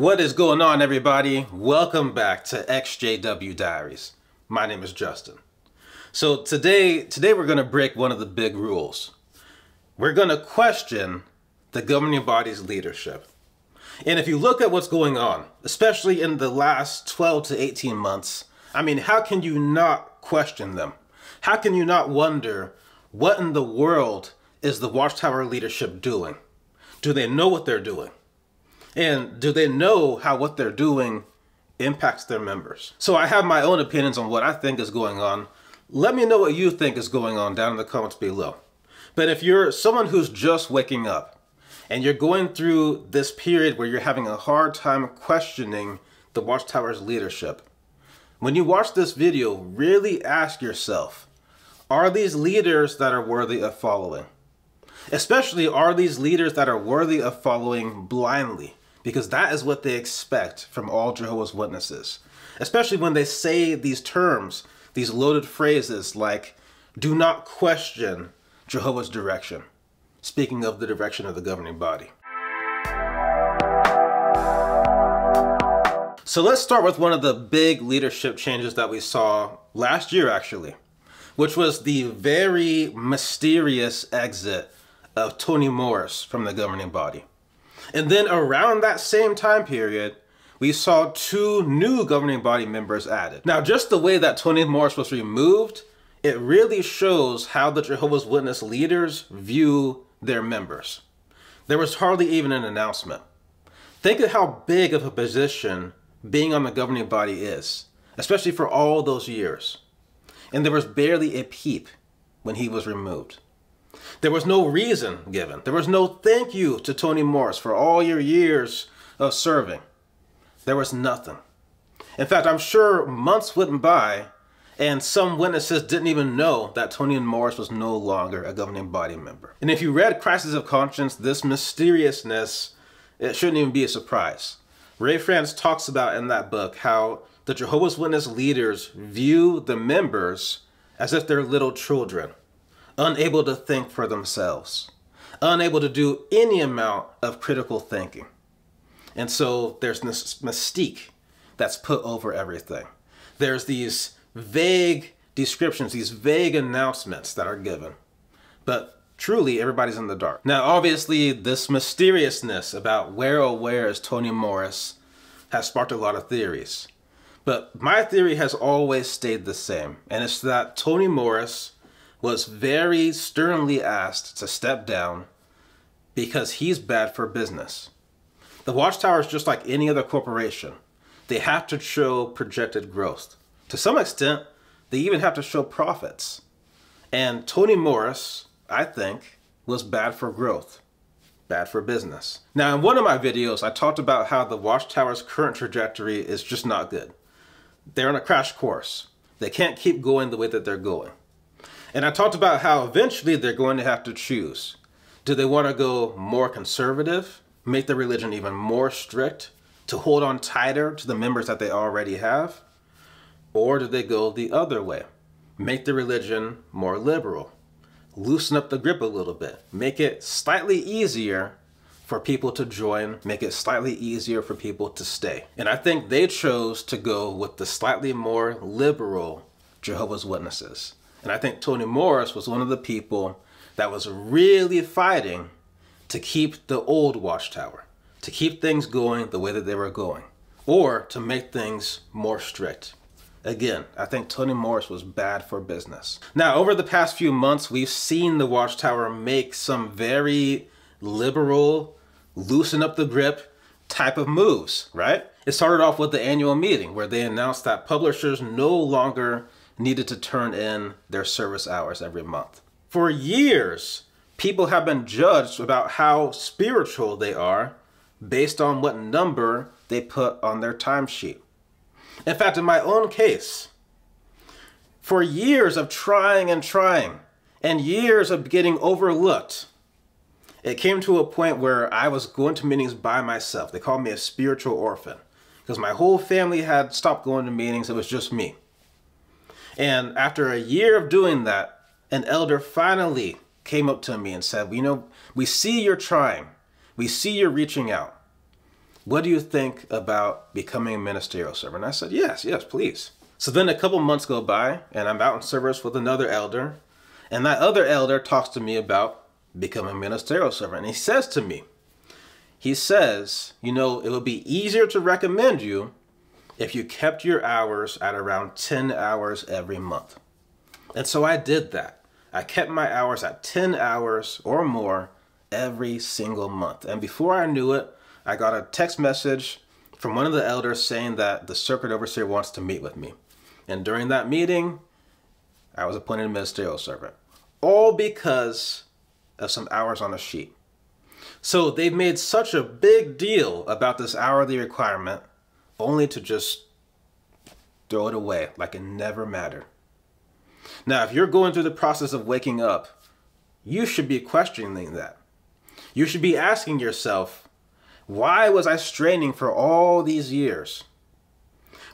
What is going on, everybody? Welcome back to EXJW Diaries. My name is Justin. So today, today we're going to break one of the big rules. We're going to question the governing body's leadership. And if you look at what's going on, especially in the last 12 to 18 months, I mean, how can you not question them? How can you not wonder what in the world is the Watchtower leadership doing? Do they know what they're doing? And do they know how what they're doing impacts their members? So I have my own opinions on what I think is going on. Let me know what you think is going on down in the comments below. But if you're someone who's just waking up and you're going through this period where you're having a hard time questioning the Watchtower's leadership, when you watch this video, really ask yourself, are these leaders that are worthy of following? Especially, are these leaders that are worthy of following blindly? Because that is what they expect from all Jehovah's Witnesses. Especially when they say these terms, these loaded phrases like, do not question Jehovah's direction. Speaking of the direction of the governing body. So let's start with one of the big leadership changes that we saw last year, actually, which was the very mysterious exit of Tony Morris from the governing body. And then around that same time period, we saw two new governing body members added. Now, just the way that Tony Morris was removed, it really shows how the Jehovah's Witness leaders view their members. There was hardly even an announcement. Think of how big of a position being on the governing body is, especially for all those years. And there was barely a peep when he was removed. There was no reason given. There was no thank you to Tony Morris for all your years of serving. There was nothing. In fact, I'm sure months went by and some witnesses didn't even know that Tony Morris was no longer a governing body member. And if you read Crisis of Conscience, this mysteriousness, it shouldn't even be a surprise. Ray Franz talks about in that book how the Jehovah's Witness leaders view the members as if they're little children, unable to think for themselves, unable to do any amount of critical thinking. And so there's this mystique that's put over everything. There's these vague descriptions, these vague announcements that are given. But truly, everybody's in the dark. Now, obviously, this mysteriousness about where or where is Tony Morris has sparked a lot of theories. But my theory has always stayed the same, and it's that Tony Morris was very sternly asked to step down because he's bad for business. The Watchtower is just like any other corporation. They have to show projected growth. To some extent, they even have to show profits. And Tony Morris, I think, was bad for growth, bad for business. Now, in one of my videos, I talked about how the Watchtower's current trajectory is just not good. They're on a crash course. They can't keep going the way that they're going. And I talked about how eventually they're going to have to choose. Do they want to go more conservative, make the religion even more strict, to hold on tighter to the members that they already have? Or do they go the other way? Make the religion more liberal, loosen up the grip a little bit, make it slightly easier for people to join, make it slightly easier for people to stay. And I think they chose to go with the slightly more liberal Jehovah's Witnesses. And I think Tony Morris was one of the people that was really fighting to keep the old watchtower, to keep things going the way that they were going, or to make things more strict. Again, I think Tony Morris was bad for business. Now, over the past few months, we've seen the Watchtower make some very liberal, loosen up the grip type of moves, right? It started off with the annual meeting where they announced that publishers no longer needed to turn in their service hours every month. For years, people have been judged about how spiritual they are based on what number they put on their timesheet. In fact, in my own case, for years of trying and trying and years of getting overlooked, it came to a point where I was going to meetings by myself. They called me a spiritual orphan because my whole family had stopped going to meetings. It was just me. And after a year of doing that, an elder finally came up to me and said, You know, we see you're trying, we see you're reaching out. What do you think about becoming a ministerial servant? I said, Yes, yes, please. So then a couple months go by, and I'm out in service with another elder, and that other elder talks to me about becoming a ministerial servant. And he says to me, he says, you know, it would be easier to recommend you if you kept your hours at around 10 hours every month. And so I did that. I kept my hours at 10 hours or more every single month. And before I knew it, I got a text message from one of the elders saying that the circuit overseer wants to meet with me. And during that meeting, I was appointed a ministerial servant. All because of some hours on a sheet. So they've made such a big deal about this hourly requirement only to just throw it away like it never mattered. Now, if you're going through the process of waking up, you should be questioning that. You should be asking yourself, why was I straining for all these years?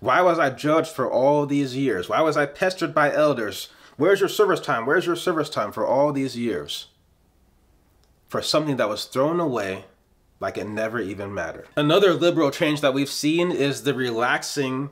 Why was I judged for all these years? Why was I pestered by elders? Where's your service time? Where's your service time for all these years? For something that was thrown away like it never even mattered. Another liberal change that we've seen is the relaxing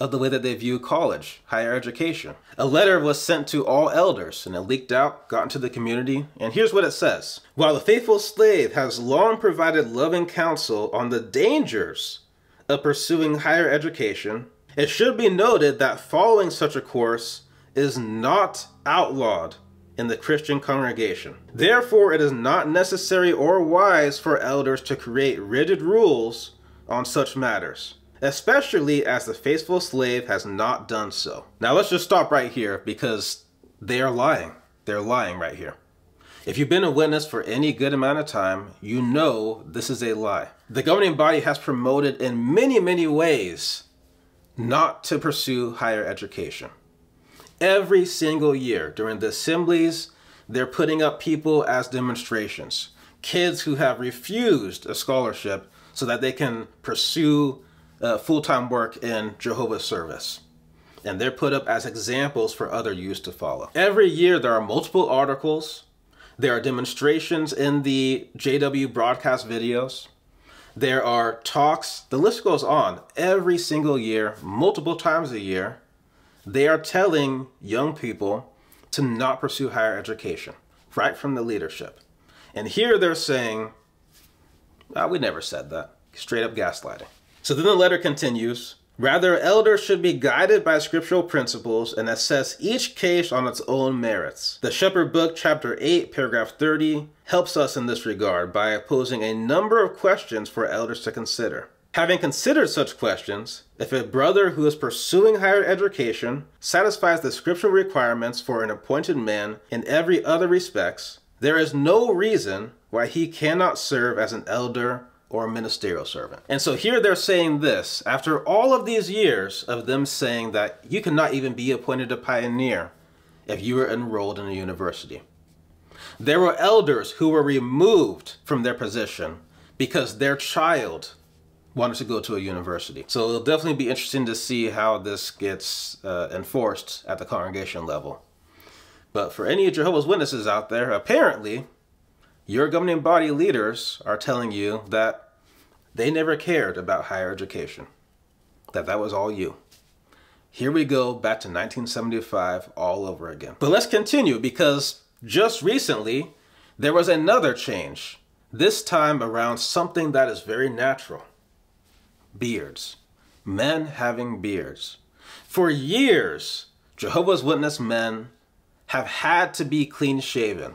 of the way that they view college, higher education. A letter was sent to all elders and it leaked out, got into the community, and here's what it says. While the faithful slave has long provided loving counsel on the dangers of pursuing higher education, it should be noted that following such a course is not outlawed in the Christian congregation. Therefore, it is not necessary or wise for elders to create rigid rules on such matters, especially as the faithful slave has not done so. Now, let's just stop right here because they are lying. They're lying right here. If you've been a witness for any good amount of time, you know this is a lie. The governing body has promoted in many, many ways not to pursue higher education. Every single year during the assemblies, they're putting up people as demonstrations. Kids who have refused a scholarship so that they can pursue uh, full-time work in Jehovah's service. And they're put up as examples for other youth to follow. Every year there are multiple articles. There are demonstrations in the JW broadcast videos. There are talks. The list goes on. Every single year, multiple times a year, they are telling young people to not pursue higher education, right from the leadership. And here they're saying, oh, we never said that. Straight up gaslighting. So then the letter continues. Rather, elders should be guided by scriptural principles and assess each case on its own merits. The Shepherd Book, chapter 8, paragraph 30, helps us in this regard by posing a number of questions for elders to consider. Having considered such questions, if a brother who is pursuing higher education satisfies the scriptural requirements for an appointed man in every other respects, there is no reason why he cannot serve as an elder or a ministerial servant. And so here they're saying this, after all of these years of them saying that you cannot even be appointed a pioneer if you were enrolled in a university. There were elders who were removed from their position because their child wanted to go to a university. So it'll definitely be interesting to see how this gets uh, enforced at the congregation level. But for any Jehovah's Witnesses out there, apparently your governing body leaders are telling you that they never cared about higher education, that that was all you. Here we go back to 1975 all over again. But let's continue because just recently there was another change, this time around something that is very natural beards. Men having beards. For years, Jehovah's Witness men have had to be clean shaven,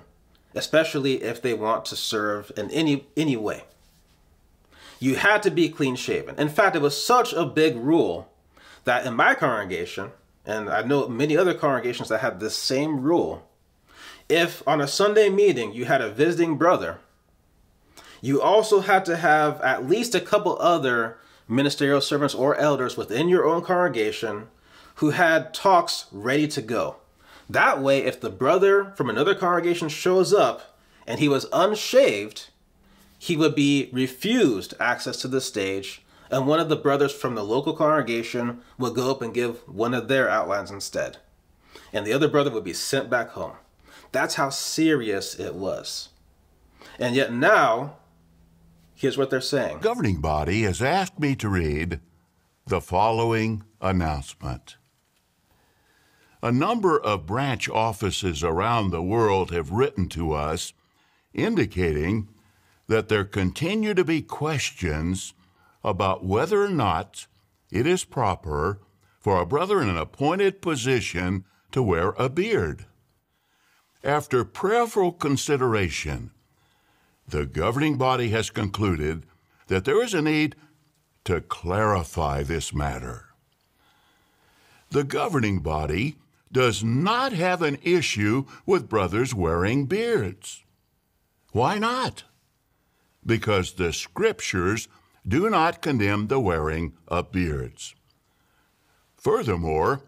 especially if they want to serve in any, any way. You had to be clean shaven. In fact, it was such a big rule that in my congregation, and I know many other congregations that had this same rule, if on a Sunday meeting you had a visiting brother, you also had to have at least a couple other ministerial servants or elders within your own congregation who had talks ready to go. That way, if the brother from another congregation shows up and he was unshaved, he would be refused access to the stage, and one of the brothers from the local congregation would go up and give one of their outlines instead. And the other brother would be sent back home. That's how serious it was. And yet now, Here's what they're saying. Governing body has asked me to read the following announcement. A number of branch offices around the world have written to us indicating that there continue to be questions about whether or not it is proper for a brother in an appointed position to wear a beard. After prayerful consideration, the governing body has concluded that there is a need to clarify this matter. The governing body does not have an issue with brothers wearing beards. Why not? Because the scriptures do not condemn the wearing of beards. Furthermore,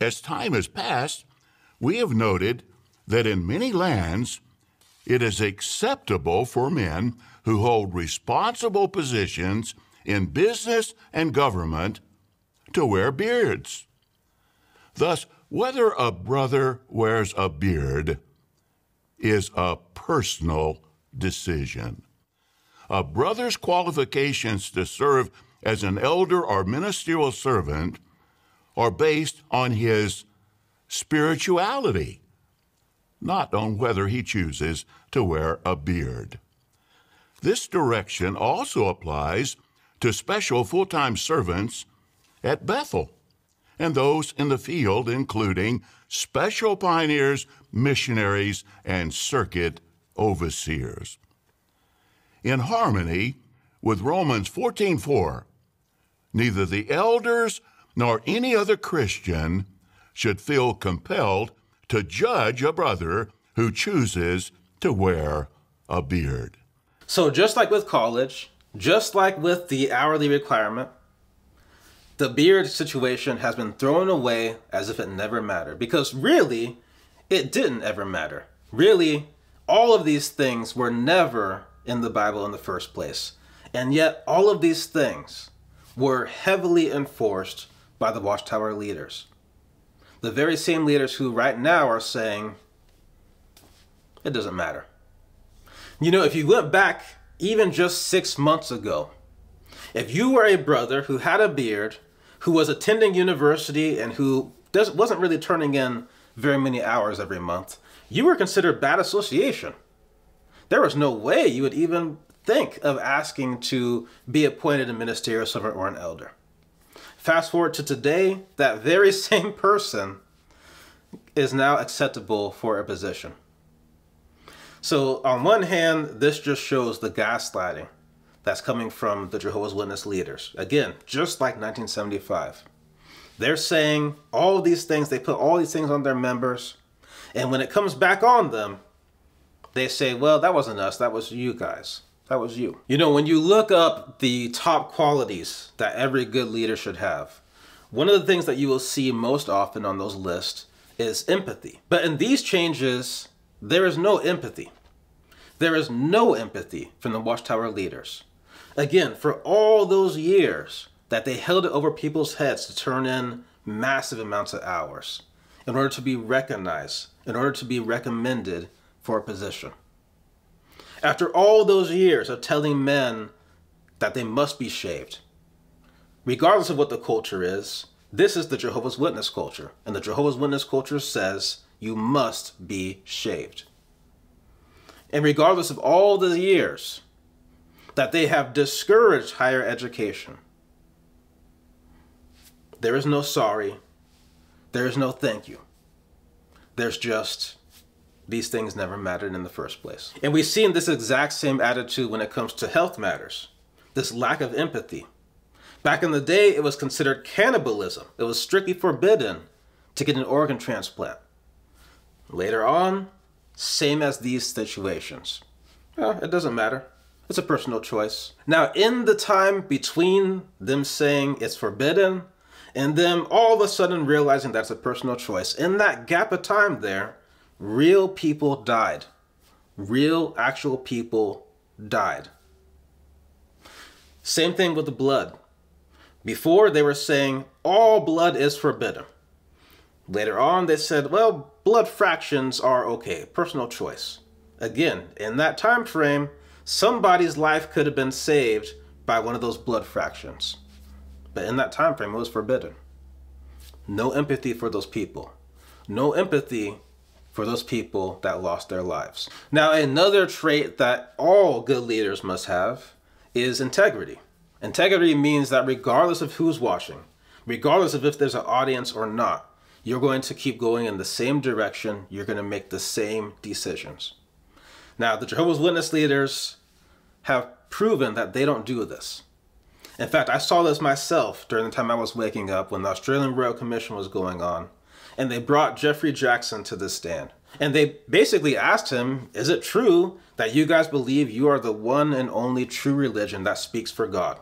as time has passed, we have noted that in many lands it is acceptable for men who hold responsible positions in business and government to wear beards. Thus, whether a brother wears a beard is a personal decision. A brother's qualifications to serve as an elder or ministerial servant are based on his spirituality, not on whether he chooses to wear a beard. This direction also applies to special full time servants at Bethel and those in the field, including special pioneers, missionaries, and circuit overseers. In harmony with Romans 14:4, neither the elders nor any other Christian should feel compelled to judge a brother who chooses to wear a beard. So, just like with college, just like with the hourly requirement, the beard situation has been thrown away as if it never mattered because really, it didn't ever matter. Really, all of these things were never in the Bible in the first place. And yet, all of these things were heavily enforced by the Watchtower leaders. The very same leaders who right now are saying, it doesn't matter. You know, if you went back even just six months ago, if you were a brother who had a beard, who was attending university, and who wasn't really turning in very many hours every month, you were considered bad association. There was no way you would even think of asking to be appointed a ministerial servant or an elder. Fast forward to today, that very same person is now acceptable for a position. So, on one hand, this just shows the gaslighting that's coming from the Jehovah's Witness leaders. Again, just like 1975. They're saying all these things, they put all these things on their members, and when it comes back on them, they say, well, that wasn't us, that was you guys. That was you. You know, when you look up the top qualities that every good leader should have, one of the things that you will see most often on those lists is empathy. But in these changes, there is no empathy. There is no empathy from the Watchtower leaders. Again, for all those years that they held it over people's heads to turn in massive amounts of hours in order to be recognized, in order to be recommended for a position. After all those years of telling men that they must be shaved, regardless of what the culture is, this is the Jehovah's Witness culture. And the Jehovah's Witness culture says you must be shaved. And regardless of all the years that they have discouraged higher education, there is no sorry, there is no thank you. There's just these things never mattered in the first place. And we see in this exact same attitude when it comes to health matters this lack of empathy. Back in the day, it was considered cannibalism, it was strictly forbidden to get an organ transplant. Later on, same as these situations. It doesn't matter. It's a personal choice. Now, in the time between them saying it's forbidden and them all of a sudden realizing that's a personal choice, in that gap of time there, real people died. Real, actual people died. Same thing with the blood. Before, they were saying all blood is forbidden. Later on, they said, well, blood fractions are okay, personal choice. Again, in that time frame, somebody's life could have been saved by one of those blood fractions. But in that time frame, it was forbidden. No empathy for those people. No empathy for those people that lost their lives. Now, another trait that all good leaders must have is integrity. Integrity means that regardless of who's watching, regardless of if there's an audience or not, you're going to keep going in the same direction. You're going to make the same decisions. Now, the Jehovah's Witness leaders have proven that they don't do this. In fact, I saw this myself during the time I was waking up when the Australian Royal Commission was going on, and they brought Geoffrey Jackson to the stand. And they basically asked him, Is it true that you guys believe you are the one and only true religion that speaks for God?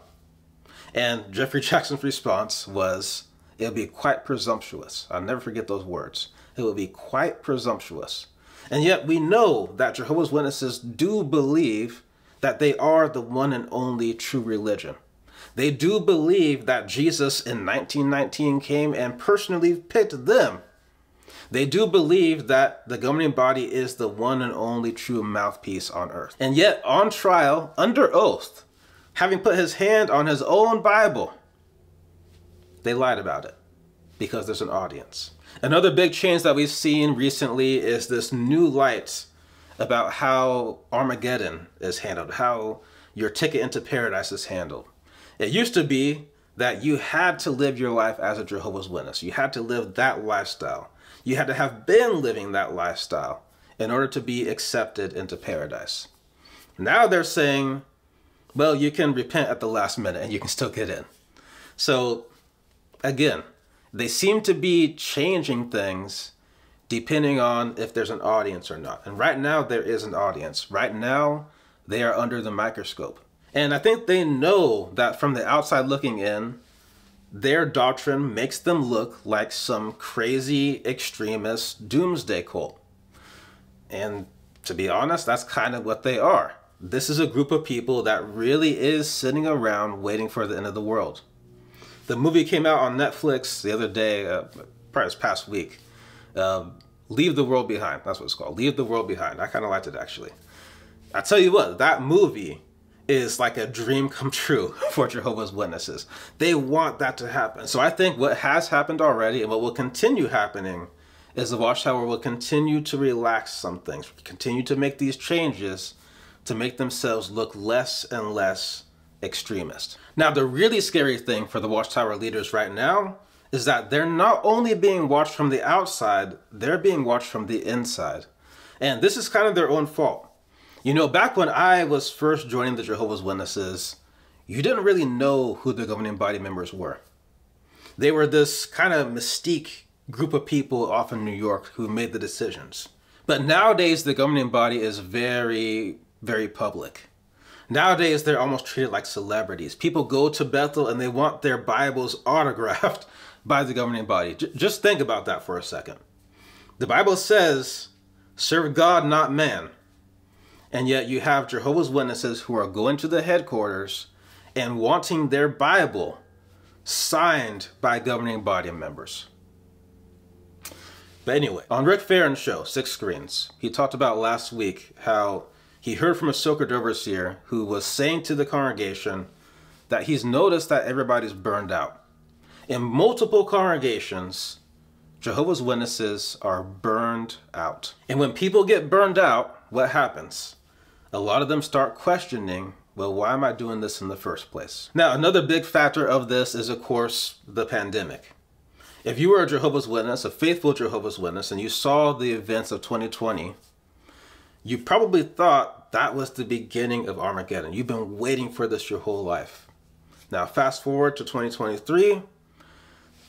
And Jeffrey Jackson's response was, it would be quite presumptuous. I'll never forget those words. It would be quite presumptuous. And yet we know that Jehovah's Witnesses do believe that they are the one and only true religion. They do believe that Jesus in 1919 came and personally picked them. They do believe that the governing body is the one and only true mouthpiece on earth. And yet, on trial, under oath, having put his hand on his own Bible, they lied about it because there's an audience. Another big change that we've seen recently is this new light about how Armageddon is handled, how your ticket into paradise is handled. It used to be that you had to live your life as a Jehovah's Witness. You had to live that lifestyle. You had to have been living that lifestyle in order to be accepted into paradise. Now they're saying, well, you can repent at the last minute and you can still get in. So again, they seem to be changing things depending on if there's an audience or not. And right now, there is an audience. Right now, they are under the microscope. And I think they know that from the outside looking in, their doctrine makes them look like some crazy extremist doomsday cult. And to be honest, that's kind of what they are. This is a group of people that really is sitting around waiting for the end of the world. The movie came out on Netflix the other day, uh, probably this past week. Uh, Leave the World Behind. That's what it's called. Leave the World Behind. I kind of liked it actually. I tell you what, that movie is like a dream come true for Jehovah's Witnesses. They want that to happen. So I think what has happened already and what will continue happening is the Watchtower will continue to relax some things, continue to make these changes to make themselves look less and less extremist. Now, the really scary thing for the Watchtower leaders right now is that they're not only being watched from the outside, they're being watched from the inside. And this is kind of their own fault. You know, back when I was first joining the Jehovah's Witnesses, you didn't really know who the governing body members were. They were this kind of mystique group of people off in New York who made the decisions. But nowadays, the governing body is very, very public. Nowadays, they're almost treated like celebrities. People go to Bethel and they want their Bibles autographed by the governing body. J- just think about that for a second. The Bible says, serve God, not man. And yet you have Jehovah's Witnesses who are going to the headquarters and wanting their Bible signed by governing body members. But anyway, on Rick Fearon's show, Six Screens, he talked about last week how he heard from a Soka overseer who was saying to the congregation that he's noticed that everybody's burned out. In multiple congregations, Jehovah's Witnesses are burned out. And when people get burned out, what happens? A lot of them start questioning, well, why am I doing this in the first place? Now, another big factor of this is, of course, the pandemic. If you were a Jehovah's Witness, a faithful Jehovah's Witness, and you saw the events of 2020, you probably thought that was the beginning of Armageddon. You've been waiting for this your whole life. Now, fast forward to 2023.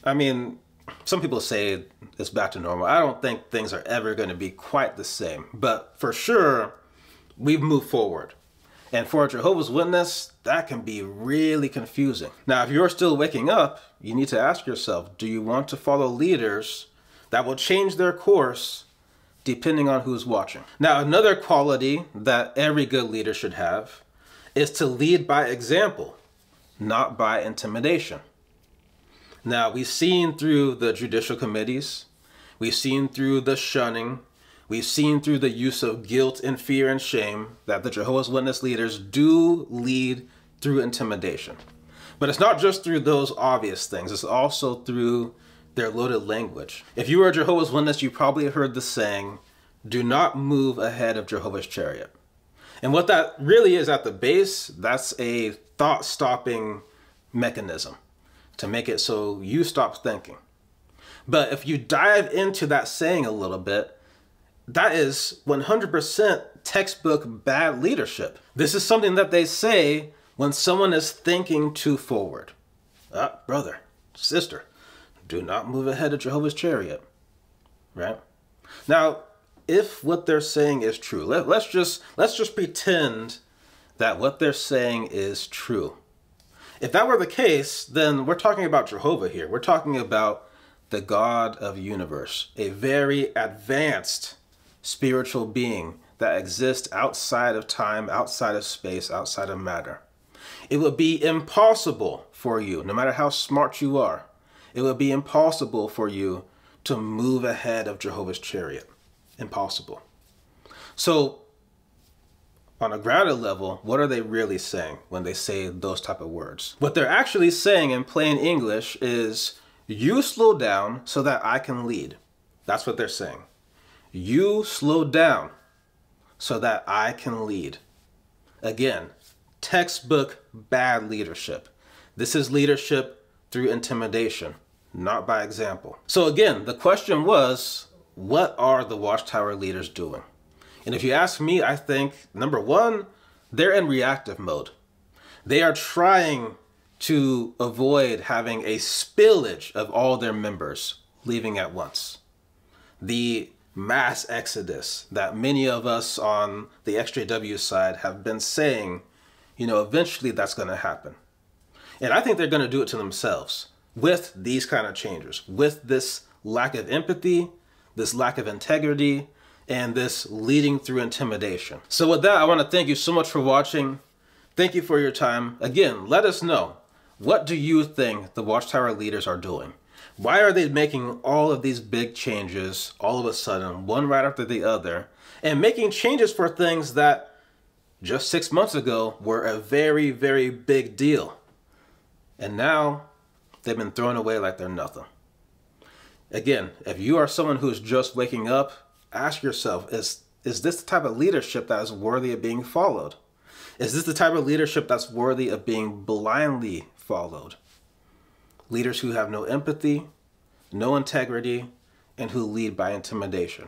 I mean, some people say it's back to normal. I don't think things are ever going to be quite the same, but for sure, we've moved forward. And for a Jehovah's Witness, that can be really confusing. Now, if you're still waking up, you need to ask yourself do you want to follow leaders that will change their course depending on who's watching. Now, another quality that every good leader should have is to lead by example, not by intimidation. Now, we've seen through the judicial committees, we've seen through the shunning, We've seen through the use of guilt and fear and shame that the Jehovah's Witness leaders do lead through intimidation. But it's not just through those obvious things, it's also through their loaded language. If you were a Jehovah's Witness, you probably heard the saying, do not move ahead of Jehovah's chariot. And what that really is at the base, that's a thought stopping mechanism to make it so you stop thinking. But if you dive into that saying a little bit, that is 100% textbook bad leadership. This is something that they say when someone is thinking too forward. Ah, brother, sister, do not move ahead of Jehovah's chariot. Right? Now, if what they're saying is true, let, let's just let's just pretend that what they're saying is true. If that were the case, then we're talking about Jehovah here. We're talking about the God of universe, a very advanced spiritual being that exists outside of time, outside of space, outside of matter. It would be impossible for you, no matter how smart you are, it would be impossible for you to move ahead of Jehovah's chariot. Impossible. So, on a grounded level, what are they really saying when they say those type of words? What they're actually saying in plain English is, you slow down so that I can lead. That's what they're saying. You slow down so that I can lead. Again, textbook bad leadership. This is leadership through intimidation, not by example. So again, the question was, what are the Watchtower leaders doing? And if you ask me, I think number one, they're in reactive mode. They are trying to avoid having a spillage of all their members leaving at once. The mass exodus that many of us on the EXJW side have been saying, you know, eventually that's going to happen. And I think they're going to do it to themselves with these kind of changes, with this lack of empathy, this lack of integrity, and this leading through intimidation. So with that, I want to thank you so much for watching. Thank you for your time. Again, let us know, what do you think the Watchtower leaders are doing? Why are they making all of these big changes all of a sudden, one right after the other, and making changes for things that just six months ago were a very, very big deal? And now they've been thrown away like they're nothing. Again, if you are someone who's just waking up, ask yourself, is, is this the type of leadership that is worthy of being followed? Is this the type of leadership that's worthy of being blindly followed? Leaders who have no empathy, no integrity, and who lead by intimidation.